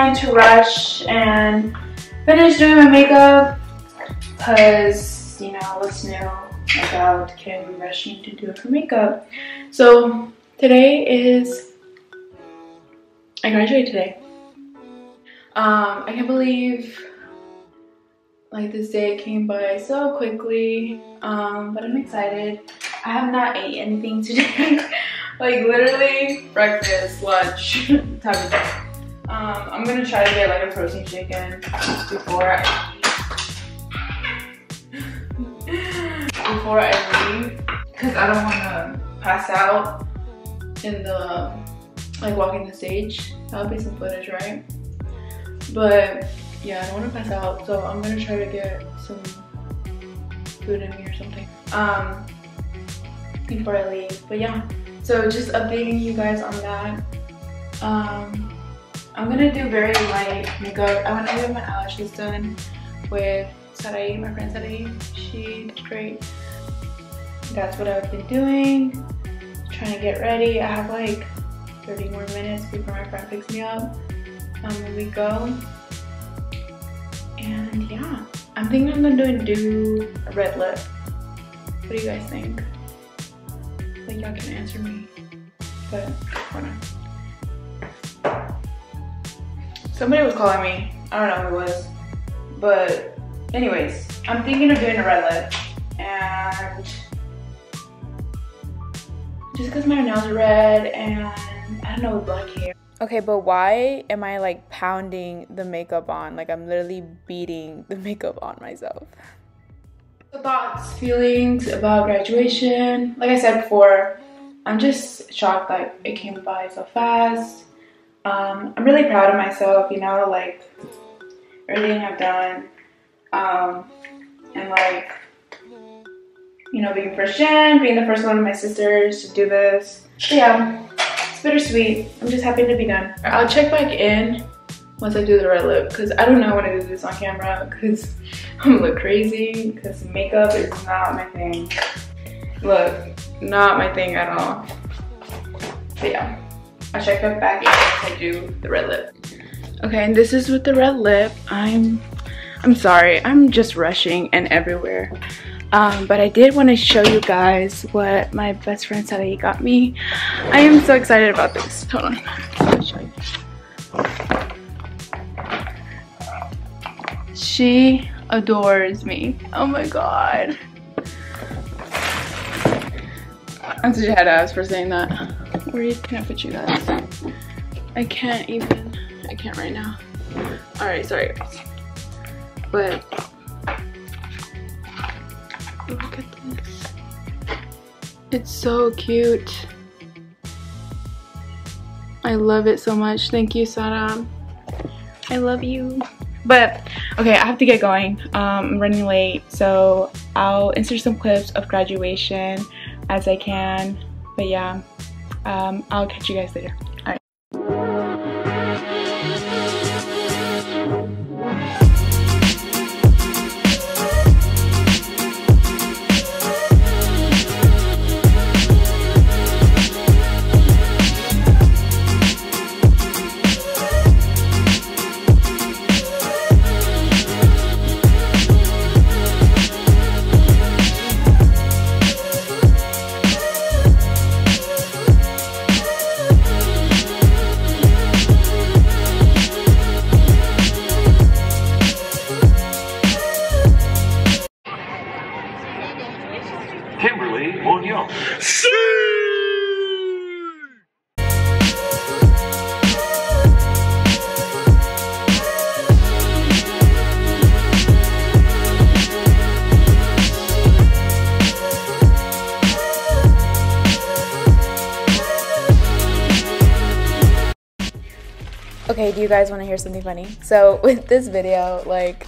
trying to rush and finish doing my makeup because, you know, what's new about Kim rushing to do her makeup. So today is, I graduated today. Um, I can't believe like this day came by so quickly, um, but I'm excited. I have not ate anything today. like literally breakfast, lunch thing. Um, I'm gonna try to get like a protein chicken before I before I leave because I don't want to pass out in the like walking the stage. That'll be some footage, right? But yeah, I don't want to pass out, so I'm gonna try to get some food in me or something um, before I leave. But yeah, so just updating you guys on that. Um, I'm gonna do very light makeup. I went to get my eyelashes done with Sarai, my friend Sarai. She's great. That's what I've been doing. Trying to get ready. I have like 30 more minutes before my friend picks me up. Um, when we go. And yeah, I'm thinking I'm gonna do a red lip. What do you guys think? Like y'all can answer me, but why Somebody was calling me. I don't know who it was, but anyways, I'm thinking of doing a red lip, and just because my nails are red and I don't know black hair. Okay, but why am I like pounding the makeup on? Like I'm literally beating the makeup on myself. Thoughts, feelings about graduation. Like I said before, I'm just shocked that it came by so fast. Um, I'm really proud of myself, you know, like everything I've done. Um, and like, you know, being first gen, being the first one of my sisters to do this. But yeah, it's bittersweet. I'm just happy to be done. I'll check back in once I do the red lip because I don't know when to do this on camera because I'm gonna look crazy because makeup is not my thing. Look, not my thing at all. But yeah, I'll check back once I do the red lip. Okay, and this is with the red lip. I'm I'm sorry, I'm just rushing and everywhere. Um, but I did want to show you guys what my best friend Sarai got me. I am so excited about this. Hold on. Show you. She adores me. Oh my god. I'm such a head ass for saying that. Where can I put you guys? I can't even. I can't right now. Alright, sorry guys. But look at this. It's so cute. I love it so much. Thank you, Sarah. I love you. But okay, I have to get going. Um, I'm running late, so I'll insert some clips of graduation as I can. But yeah, um, I'll catch you guys later. Okay, do you guys want to hear something funny? So with this video, like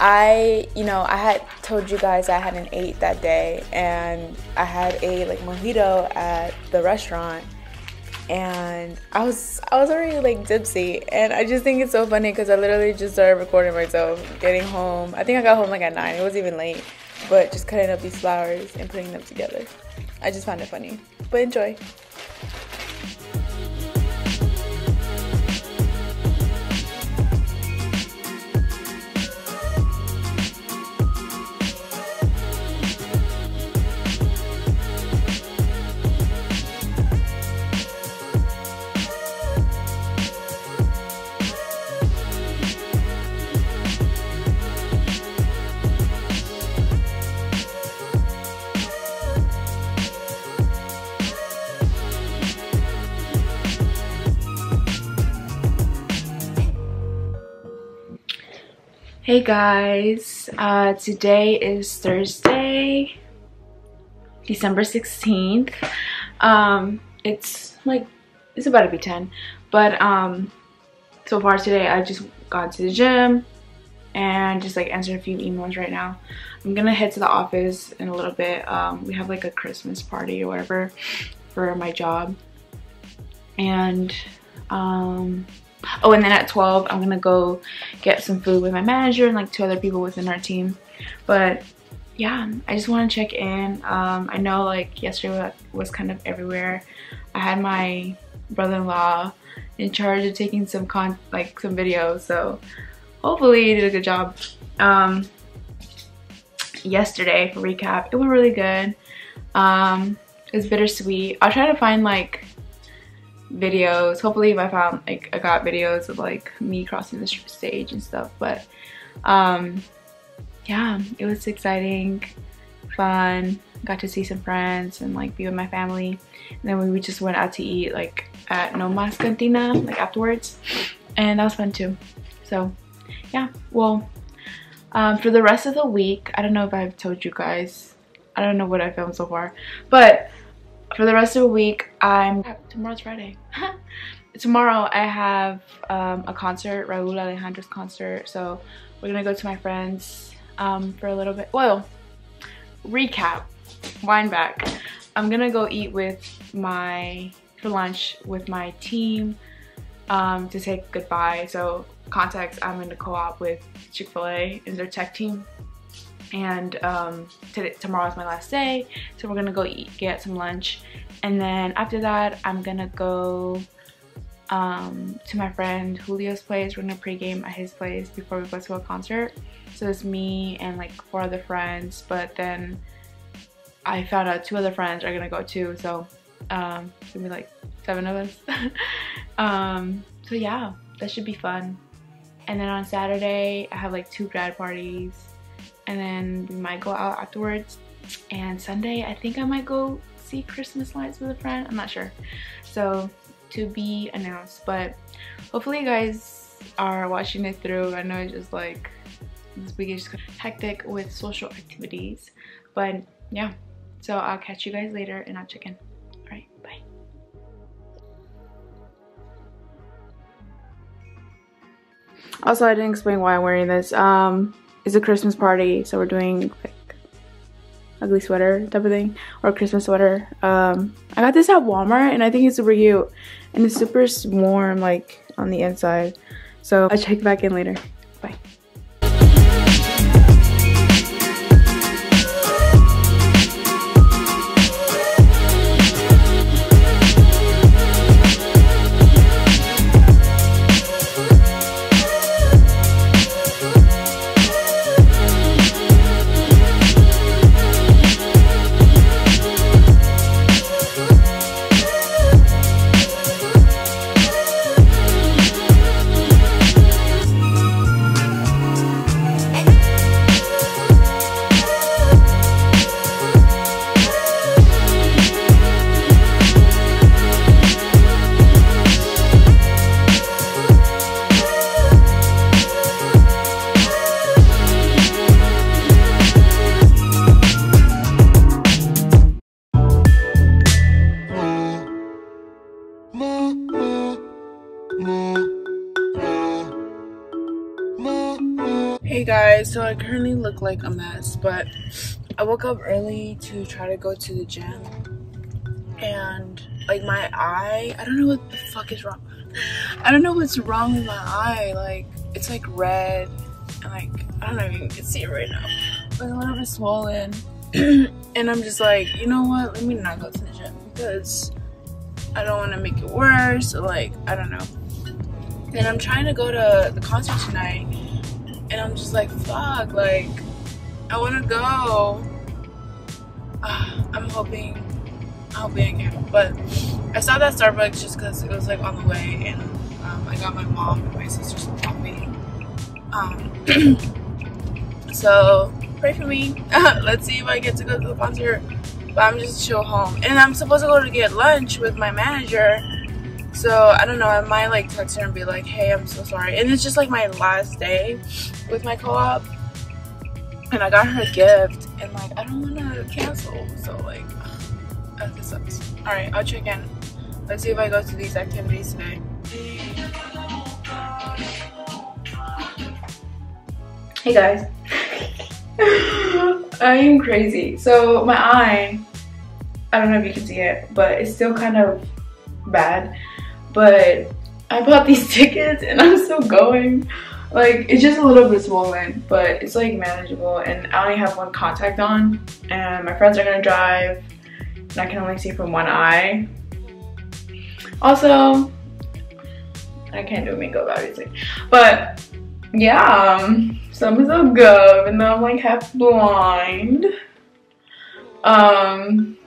I, you know, I had told you guys I had an eight that day and I had a like mojito at the restaurant and I was I was already like tipsy and I just think it's so funny because I literally just started recording myself getting home. I think I got home like at nine. It was even late, but just cutting up these flowers and putting them together. I just found it funny. But enjoy. Hey guys, uh, today is Thursday, December 16th. Um, it's like, it's about to be 10, but um, so far today I just got to the gym and just like answered a few emails right now. I'm gonna head to the office in a little bit. Um, we have like a Christmas party or whatever for my job. And um, oh and then at 12 i'm gonna go get some food with my manager and like two other people within our team. But yeah i just want to check in. Um, i know like yesterday was kind of everywhere. I had my brother-in-law in charge of taking some con like some videos so hopefully he did a good job. Um, yesterday for recap it went really good. Um, it was bittersweet. I'll try to find like videos. Hopefully if I found like I got videos of like me crossing the stage and stuff. But um yeah, it was exciting, fun. Got to see some friends and like be with my family. And then we just went out to eat like at No Mas Cantina like afterwards. And that was fun too. So yeah, well um, for the rest of the week, I don't know if I've told you guys. I don't know what I filmed so far. But for the rest of the week, I'm... Tomorrow's Friday. Tomorrow I have um, a concert, Rauw Alejandro's concert. So we're gonna go to my friends um, for a little bit. Well, recap, wind back. I'm gonna go eat with my, for lunch with my team um, to say goodbye. So context, I'm in the co-op with Chick-fil-A in their tech team and um, today, tomorrow's my last day so we're gonna go eat get some lunch. And then after that I'm gonna go um, to my friend Julio's place. We're gonna pregame at his place before we go to a concert. So it's me and like four other friends but then I found out two other friends are gonna go too so um, it's gonna be like seven of us. Um, so yeah that should be fun. And then on Saturday I have like two grad parties and then we might go out afterwards. And Sunday I think I might go see Christmas lights with a friend. I'm not sure. So to be announced. But hopefully you guys are watching it through. I know it's just like this week is just hectic with social activities. But yeah. So I'll catch you guys later and I'll check in. Alright bye. Also I didn't explain why I'm wearing this. Um it's a Christmas party, so we're doing like ugly sweater type of thing or Christmas sweater. Um, I got this at Walmart and I think it's super cute and it's super warm like on the inside. So I'll check back in later. Guys, so I currently look like a mess, but I woke up early to try to go to the gym. And like my eye, I don't know what the fuck is wrong. I don't know what's wrong with my eye. Like it's like red and like I don't know if you can see it right now. But a little bit swollen. and I'm just like, you know what? Let me not go to the gym because I don't want to make it worse. Or like, I don't know. And I'm trying to go to the concert tonight and I'm just like, fuck, like, I want to go. Uh, I'm hoping, I'm hoping I can. But I saw that Starbucks just because it was like on the way, and um, I got my mom and my sister some coffee. Um, so pray for me. Let's see if I get to go to the concert. But I'm just chill home, and I'm supposed to go to get lunch with my manager. So I don't know, I might like text her and be like, hey, I'm so sorry. And it's just like my last day with my co-op. And I got her a gift and like I don't wanna cancel. So like this sucks. Alright, I'll check in. Let's see if I go to these activities today. Hey guys. I am crazy. So my eye, I don't know if you can see it, but it's still kind of bad. But I bought these tickets and I'm still going. Like it's just a little bit swollen, but it's like manageable. And I only have one contact on, and my friends are gonna drive, and I can only see from one eye. Also, I can't do makeup obviously, but yeah, um, some is a go, even though I'm like half blind. Um.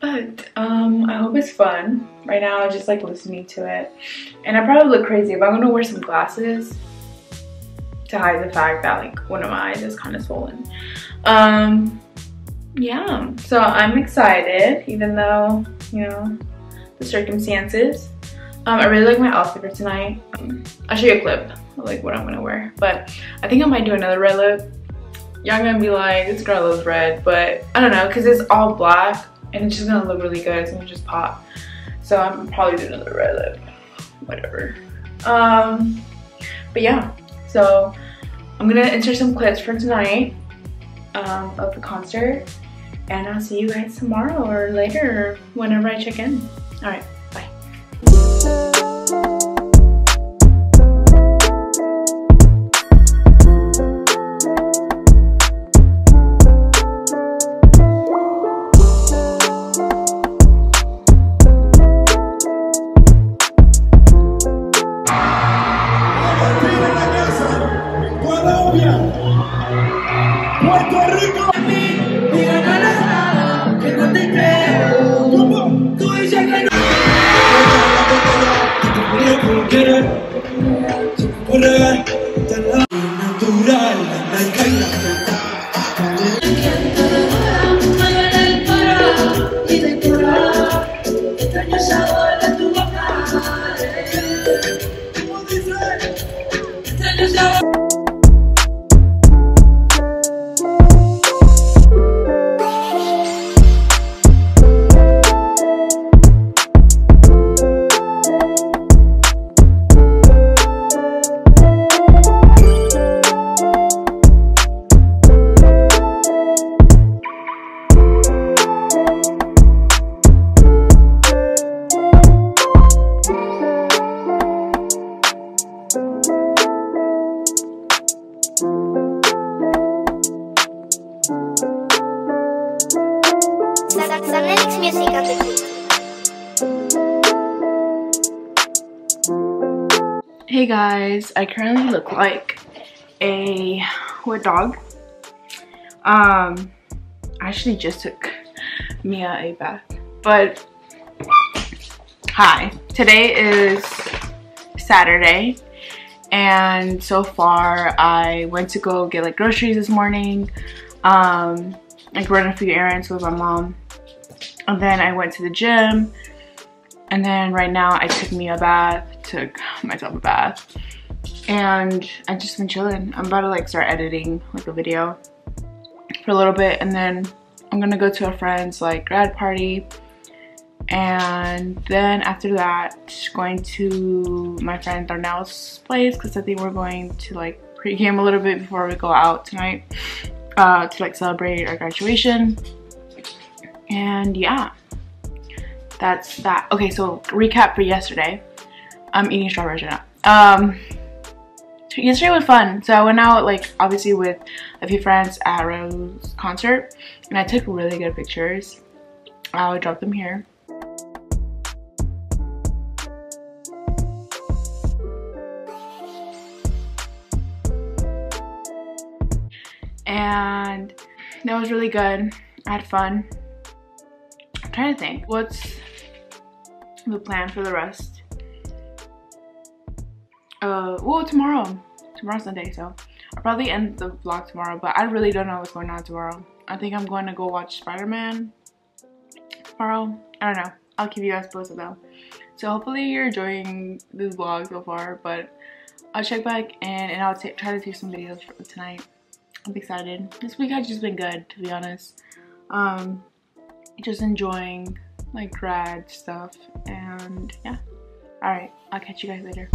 But um, I hope it's fun. Right now, I'm just like listening to it, and I probably look crazy, but I'm gonna wear some glasses to hide the fact that like one of my eyes is kind of swollen. Um, yeah, so I'm excited, even though you know the circumstances. Um, I really like my outfit for tonight. Um, I'll show you a clip of like what I'm gonna wear. But I think I might do another red lip. Y'all gonna be like, this girl loves red, but I don't know, cause it's all black and it's just gonna look really good. It's gonna just pop. So I'm probably do another red lip, whatever. Um, but yeah, so I'm gonna insert some clips for tonight um, of the concert and I'll see you guys tomorrow or later whenever I check in. All right. Hey guys, I currently look like a what dog? Um, I actually just took Mia a bath, but hi. Today is Saturday, and so far I went to go get like groceries this morning. Um, like run a few errands with my mom, and then I went to the gym and then right now I took me a bath, took myself a bath. And I just been chilling. I'm about to like start editing like a video for a little bit and then I'm gonna go to a friend's like grad party. And then after that, going to my friend Darnell's place because I think we're going to like pregame a little bit before we go out tonight uh, to like celebrate our graduation. And yeah that's that. Okay, so recap for yesterday. I'm eating strawberries right now. Um, yesterday was fun. So I went out, like, obviously with a few friends at Rose concert. And I took really good pictures. I'll drop them here. And that was really good. I had fun. I'm trying to think. What's the plan for the rest. Uh, well, tomorrow. Tomorrow's Sunday, so I'll probably end the vlog tomorrow, but I really don't know what's going on tomorrow. I think I'm going to go watch Spider-Man tomorrow. I don't know. I'll keep you guys posted though. So hopefully you're enjoying this vlog so far, but I'll check back and, and I'll try to take some videos for tonight. I'm excited. This week has just been good, to be honest. Um, just enjoying like grad stuff and yeah. Alright, I'll catch you guys later.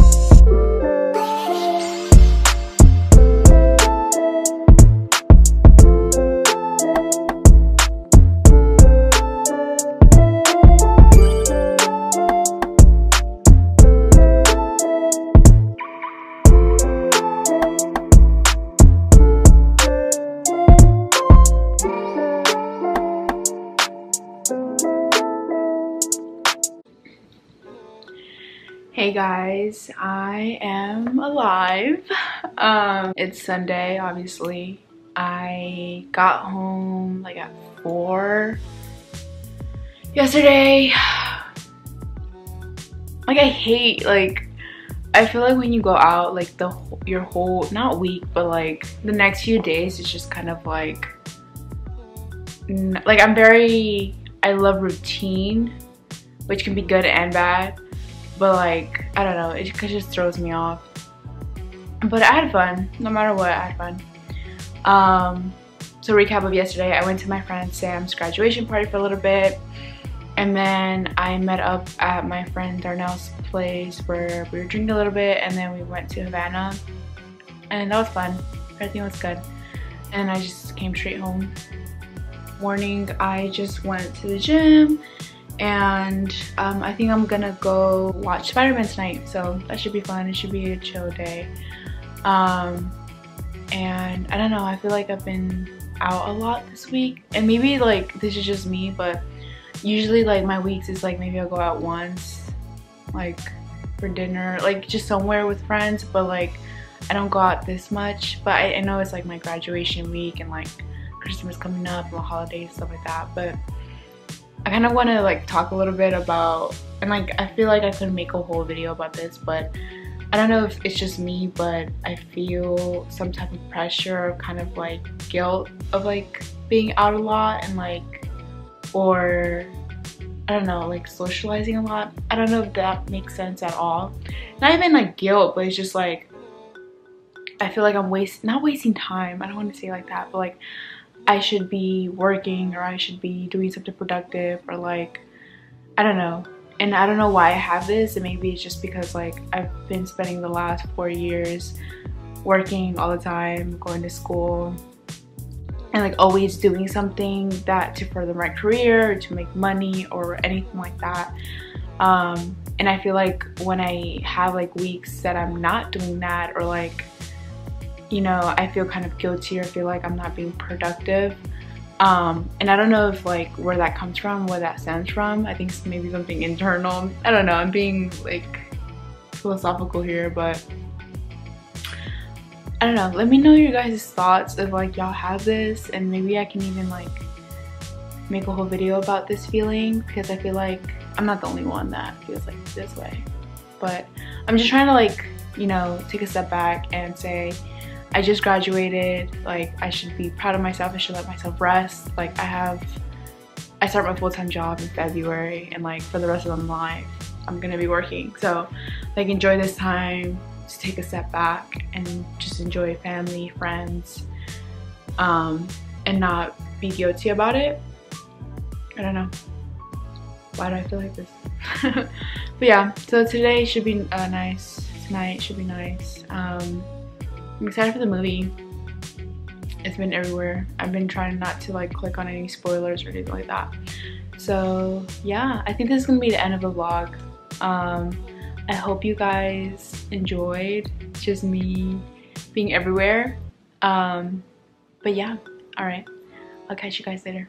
Guys, I am alive. Um, it's Sunday, obviously. I got home like at 4 yesterday. Like I hate, like, I feel like when you go out, like the your whole, not week, but like the next few days, it's just kind of like, like I'm very, I love routine, which can be good and bad but like I don't know it just throws me off. But I had fun no matter what I had fun. Um so recap of yesterday I went to my friend Sam's graduation party for a little bit and then I met up at my friend Darnell's place where we were drinking a little bit and then we went to Havana and that was fun. Everything was good. And I just came straight home. Morning I just went to the gym and um, I think I'm gonna go watch Spider-Man tonight so that should be fun. It should be a chill day. Um, and I don't know I feel like I've been out a lot this week. And maybe like this is just me but usually like my weeks is like maybe I'll go out once like for dinner like just somewhere with friends but like I don't go out this much. But I, I know it's like my graduation week and like Christmas coming up and the holidays stuff like that but I kind of want to like talk a little bit about and like I feel like I could make a whole video about this but I don't know if it's just me but I feel some type of pressure or kind of like guilt of like being out a lot and like or I don't know like socializing a lot. I don't know if that makes sense at all. Not even like guilt but it's just like I feel like I'm wasting not wasting time I don't want to say like that but like I should be working or I should be doing something productive or like I don't know. And I don't know why I have this. And maybe it's just because like I've been spending the last four years working all the time going to school and like always doing something that to further my career to make money or anything like that. Um, and I feel like when I have like weeks that I'm not doing that or like you know, I feel kind of guilty or feel like I'm not being productive. Um, and I don't know if like where that comes from, where that stems from. I think it's maybe something internal. I don't know, I'm being like philosophical here, but I don't know. Let me know your guys' thoughts of like y'all have this and maybe I can even like make a whole video about this feeling because I feel like I'm not the only one that feels like this way. But I'm just trying to like, you know, take a step back and say, I just graduated. Like, I should be proud of myself. I should let myself rest. Like, I have, I start my full-time job in February and like for the rest of my life, I'm gonna be working. So, like, enjoy this time to take a step back and just enjoy family, friends, um, and not be guilty about it. I don't know. Why do I feel like this? but yeah, so today should be uh, nice. Tonight should be nice. Um, I'm excited for the movie. It's been everywhere. I've been trying not to like click on any spoilers or anything like that. So yeah, I think this is gonna be the end of the vlog. Um, I hope you guys enjoyed just me being everywhere. Um, but yeah, all right. I'll catch you guys later.